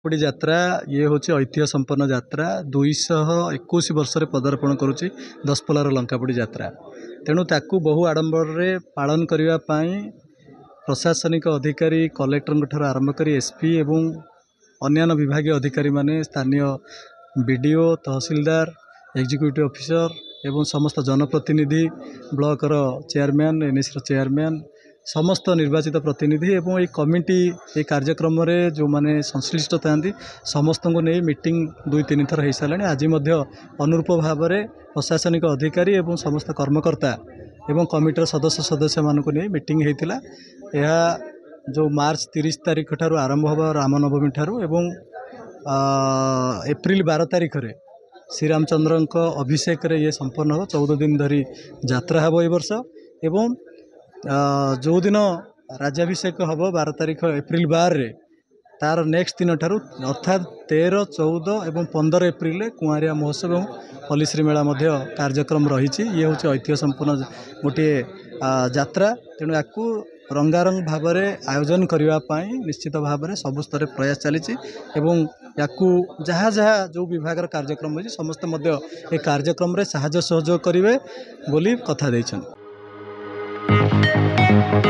ଲଙ୍କାପୋଡ଼ି ଯାତ୍ରା ଇଏ ହେଉଛି ଐତିହ୍ୟ ସମ୍ପନ୍ନ ଯାତ୍ରା ଦୁଇଶହ ଏକୋଇଶ ବର୍ଷରେ ପଦାର୍ପଣ କରୁଛି ଦଶପଲ୍ଲାର ଲଙ୍କାପୋଡ଼ି ଯାତ୍ରା। ତେଣୁ ତାକୁ ବହୁ ଆଡ଼ମ୍ବରରେ ପାଳନ କରିବା ପାଇଁ ପ୍ରଶାସନିକ ଅଧିକାରୀ କଲେକ୍ଟରଙ୍କ ଠାରୁ ଆରମ୍ଭ କରି ଏସ୍ ପି ଏବଂ ଅନ୍ୟାନ୍ୟ ବିଭାଗୀୟ ଅଧିକାରୀମାନେ ସ୍ଥାନୀୟ B D O tahsildar executive officer ଏବଂ ସମସ୍ତ ଜନପ୍ରତିନିଧି ବ୍ଲକର ଚେୟାରମ୍ୟାନ୍ ଏନ୍ଏସିର ଚେୟାରମ୍ୟାନ୍ ସମସ୍ତ ନିର୍ବାଚିତ ପ୍ରତିନିଧି ଏବଂ ଏହି କମିଟି ଏହି କାର୍ଯ୍ୟକ୍ରମରେ ଯେଉଁମାନେ ସଂଶ୍ଳିଷ୍ଟ ଥାଆନ୍ତି ସମସ୍ତଙ୍କୁ ନେଇ ମିଟିଂ ଦୁଇ ତିନି ଥର ହୋଇସାରିଲାଣି। ଆଜି ମଧ୍ୟ ଅନୁରୂପ ଭାବରେ ପ୍ରଶାସନିକ ଅଧିକାରୀ ଏବଂ ସମସ୍ତ କର୍ମକର୍ତ୍ତା ଏବଂ କମିଟିର ସଦସ୍ୟ ସଦସ୍ୟମାନଙ୍କୁ ନେଇ ମିଟିଂ ହୋଇଥିଲା। ଏହା ଯେଉଁ ମାର୍ଚ୍ଚ ତିରିଶ ତାରିଖ ଠାରୁ ଆରମ୍ଭ ହେବ ରାମନବମୀ ଠାରୁ ଏବଂ ଏପ୍ରିଲ ବାର ତାରିଖରେ ଶ୍ରୀରାମଚନ୍ଦ୍ରଙ୍କ ଅଭିଷେକରେ ଇଏ ସମ୍ପନ୍ନ ହେବ। ଚଉଦ ଦିନ ଧରି ଯାତ୍ରା ହେବ ଏ ବର୍ଷ ଏବଂ ଯେଉଁଦିନ ରାଜ୍ୟାଭିଷେକ ହେବ ବାର ତାରିଖ ଏପ୍ରିଲ ବାରରେ ତାର ନେକ୍ସଟ ଦିନ ଠାରୁ ଅର୍ଥାତ୍ ତେର ଚଉଦ ଏବଂ ପନ୍ଦର ଏପ୍ରିଲରେ କୁଆଁରିଆ ମହୋତ୍ସବ ଏବଂ ପଲ୍ଲିଶ୍ରୀ ମେଳା ମଧ୍ୟ କାର୍ଯ୍ୟକ୍ରମ ରହିଛି। ଇଏ ହେଉଛି ଐତିହ୍ୟ ସମ୍ପନ୍ନ ଗୋଟିଏ ଯାତ୍ରା। ତେଣୁ ୟାକୁ ରଙ୍ଗାରଙ୍ଗ ଭାବରେ ଆୟୋଜନ କରିବା ପାଇଁ ନିଶ୍ଚିତ ଭାବରେ ସବୁ ସ୍ତରରେ ପ୍ରୟାସ ଚାଲିଛି ଏବଂ ୟାକୁ ଯାହା ଯାହା ଯେଉଁ ବିଭାଗର କାର୍ଯ୍ୟକ୍ରମ ହୋଇଛି ସମସ୍ତେ ମଧ୍ୟ ଏ କାର୍ଯ୍ୟକ୍ରମରେ ସାହାଯ୍ୟ ସହଯୋଗ କରିବେ ବୋଲି କଥା ଦେଇଛନ୍ତି। Thank you.